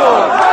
Sure.